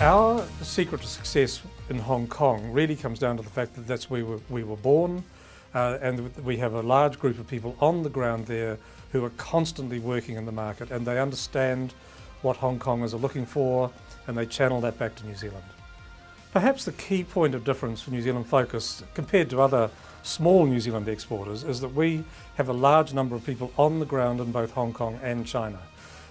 Our secret to success in Hong Kong really comes down to the fact that that's where we were, we were born, uh, and we have a large group of people on the ground there who are constantly working in the market and they understand what Hong Kongers are looking for and they channel that back to New Zealand. Perhaps the key point of difference for New Zealand Focus compared to other small New Zealand exporters is that we have a large number of people on the ground in both Hong Kong and China.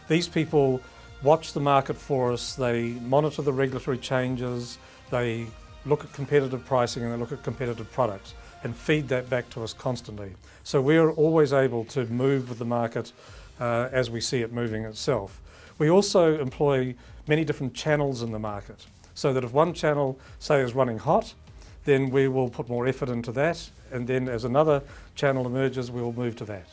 These people watch the market for us, they monitor the regulatory changes, they look at competitive pricing and they look at competitive products and feed that back to us constantly. So we're always able to move with the market uh, as we see it moving itself. We also employ many different channels in the market so that if one channel, say, is running hot, then we will put more effort into that and then as another channel emerges, we will move to that.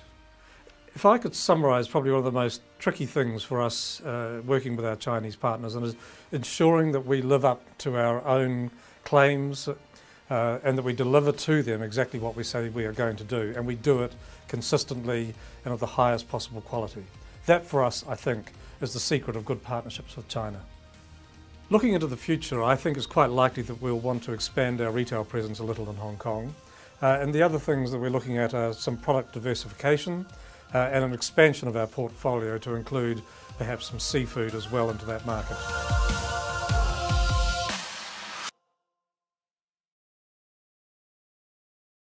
If I could summarise probably one of the most tricky things for us uh, working with our Chinese partners and is ensuring that we live up to our own claims uh, and that we deliver to them exactly what we say we are going to do and we do it consistently and of the highest possible quality. That for us, I think, is the secret of good partnerships with China. Looking into the future, I think it's quite likely that we'll want to expand our retail presence a little in Hong Kong. Uh, and the other things that we're looking at are some product diversification, uh, and an expansion of our portfolio to include perhaps some seafood as well into that market.